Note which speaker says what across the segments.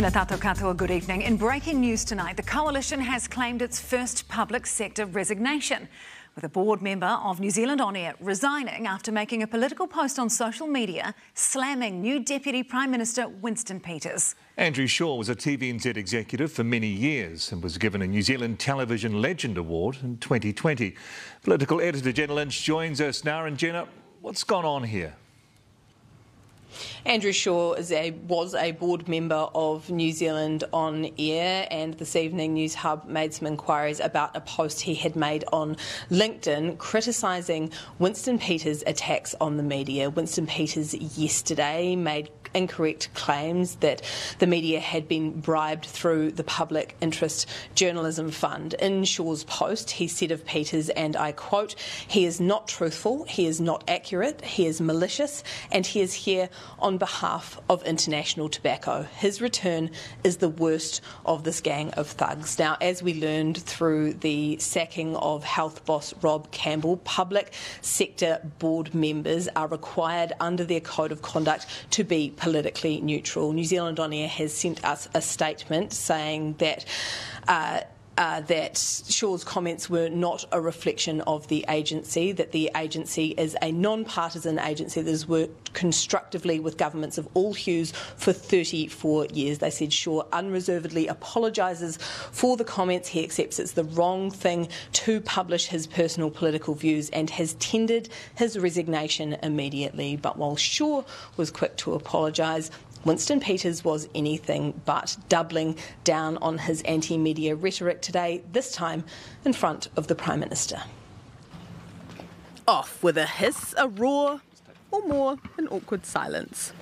Speaker 1: Tēnā tātou katoa, good evening. In breaking news tonight, the Coalition has claimed its first public sector resignation, with a board member of New Zealand On Air resigning after making a political post on social media slamming new Deputy Prime Minister Winston Peters.
Speaker 2: Andrew Shaw was a TVNZ executive for many years and was given a New Zealand Television Legend Award in 2020. Political editor Jenna Lynch joins us now. And Jenna, what's gone on here?
Speaker 3: Andrew Shaw a, was a board member of New Zealand on air, and this evening Newshub made some inquiries about a post he had made on LinkedIn criticising Winston Peters' attacks on the media. Winston Peters yesterday made incorrect claims that the media had been bribed through the Public Interest Journalism Fund. In Shaw's post, he said of Peters, and I quote, he is not truthful, he is not accurate, he is malicious, and he is here on behalf of international tobacco. His return is the worst of this gang of thugs. Now, as we learned through the sacking of health boss Rob Campbell, public sector board members are required under their code of conduct to be politically neutral. New Zealand On Air has sent us a statement saying that. Uh, uh, that Shaw's comments were not a reflection of the agency, that the agency is a non partisan agency that has worked constructively with governments of all hues for 34 years. They said Shaw unreservedly apologises for the comments. He accepts it's the wrong thing to publish his personal political views and has tendered his resignation immediately. But while Shaw was quick to apologise, Winston Peters was anything but doubling down on his anti media rhetoric today, this time in front of the Prime Minister.
Speaker 4: Off with a hiss, a roar, or more, an awkward silence.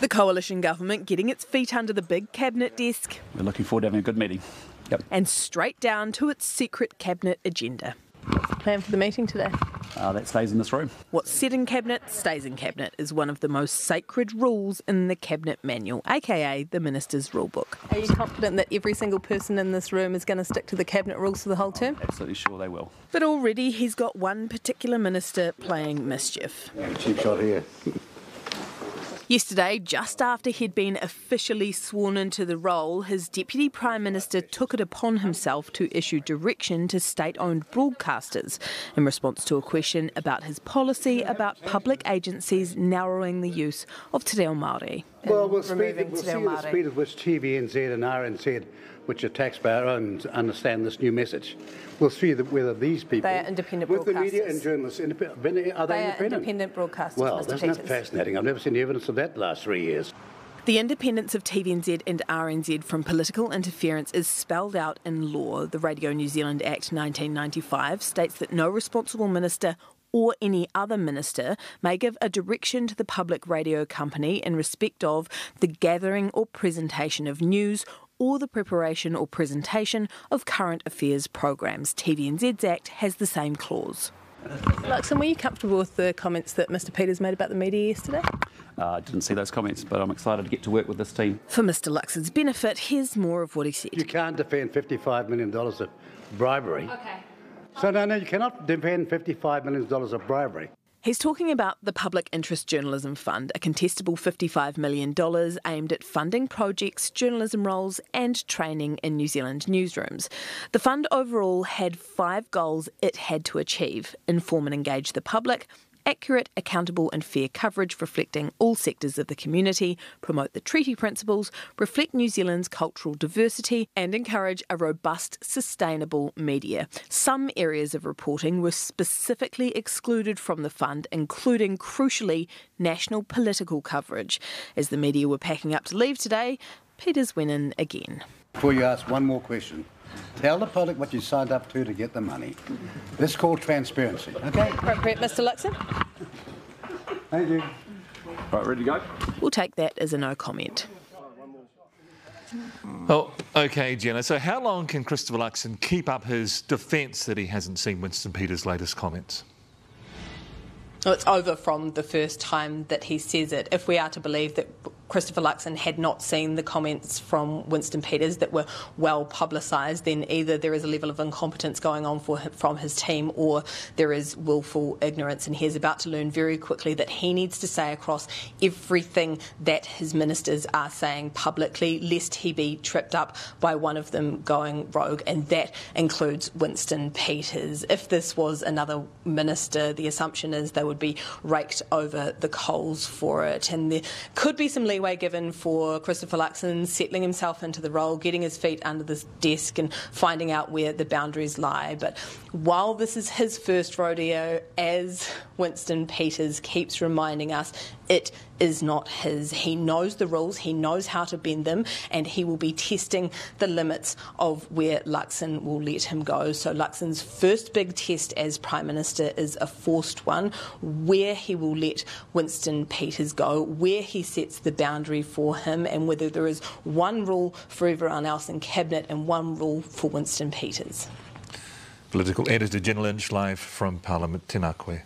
Speaker 4: The coalition government getting its feet under the big cabinet desk.
Speaker 5: We're looking forward to having a good meeting. Yep.
Speaker 4: And straight down to its secret cabinet agenda. What's the plan for the meeting today?
Speaker 5: Uh, that stays in this room.
Speaker 4: What's said in Cabinet stays in Cabinet is one of the most sacred rules in the Cabinet Manual, aka the Minister's Rulebook. Are you confident that every single person in this room is going to stick to the Cabinet rules for the whole term?
Speaker 5: Absolutely sure they will.
Speaker 4: But already he's got one particular minister playing mischief.
Speaker 6: Cheap shot here.
Speaker 4: Yesterday, just after he'd been officially sworn into the role, his Deputy Prime Minister took it upon himself to issue direction to state owned broadcasters in response to a question about his policy about public agencies narrowing the use of Te Reo Māori.
Speaker 6: Well, we'll, speed, we'll see the speed at which TVNZ and RNZ which are taxpayer owned, understand this new message. We'll see that whether these people.
Speaker 4: They are independent
Speaker 6: with
Speaker 4: broadcasters.
Speaker 6: the media and journalists, are they,
Speaker 4: they
Speaker 6: independent?
Speaker 4: Are independent broadcasters.
Speaker 6: Well,
Speaker 4: Mr.
Speaker 6: that's
Speaker 4: Peters.
Speaker 6: not fascinating. I've never seen the evidence of that the last three years.
Speaker 4: The independence of TVNZ and RNZ from political interference is spelled out in law. The Radio New Zealand Act 1995 states that no responsible minister or any other minister may give a direction to the public radio company in respect of the gathering or presentation of news or the preparation or presentation of current affairs programs. TVNZ's Act has the same clause. Luxon, were you comfortable with the comments that Mr Peters made about the media yesterday?
Speaker 5: Uh, I uh, didn't see those comments, but I'm excited to get to work with this team.
Speaker 4: For Mr Luxon's benefit, here's more of what he said.
Speaker 6: You can't defend $55 million of bribery. Okay. So, no, no, you cannot defend $55 million of bribery.
Speaker 4: He's talking about the Public Interest Journalism Fund, a contestable $55 million aimed at funding projects, journalism roles, and training in New Zealand newsrooms. The fund overall had five goals it had to achieve inform and engage the public, accurate, accountable, and fair coverage reflecting all sectors of the community, promote the treaty principles, reflect New Zealand's cultural diversity, and encourage a robust, sustainable media. Some areas of reporting were specifically excluded from the fund, including, crucially, national political coverage. As the media were packing up to leave today, Peters went in again.
Speaker 6: Before you ask one more question, Tell the public what you signed up to to get the money. This is called transparency, okay?
Speaker 4: Appropriate, Mr Luxon.
Speaker 6: Thank you.
Speaker 5: Right, ready to go?
Speaker 4: We'll take that as a no comment.
Speaker 2: Oh, okay, Jenna. So, how long can Christopher Luxon keep up his defence that he hasn't seen Winston Peters' latest comments?
Speaker 3: Well, it's over from the first time that he says it. If we are to believe that Christopher Luxon had not seen the comments from Winston Peters that were well publicised, then either there is a level of incompetence going on for him, from his team or there is willful ignorance. And he's about to learn very quickly that he needs to say across everything that his ministers are saying publicly, lest he be tripped up by one of them going rogue. And that includes Winston Peters. If this was another minister, the assumption is they would be raked over the coals for it. And there could be some leeway given for Christopher Luxon settling himself into the role, getting his feet under the desk, and finding out where the boundaries lie. But while this is his first rodeo, as Winston Peters keeps reminding us, it is not his. He knows the rules, he knows how to bend them, and he will be testing the limits of where Luxon will let him go. So, Luxon's first big test as Prime Minister is a forced one where he will let Winston Peters go, where he sets the boundary for him, and whether there is one rule for everyone else in Cabinet and one rule for Winston Peters.
Speaker 2: Political editor Jenna Lynch live from Parliament, tēnā koe.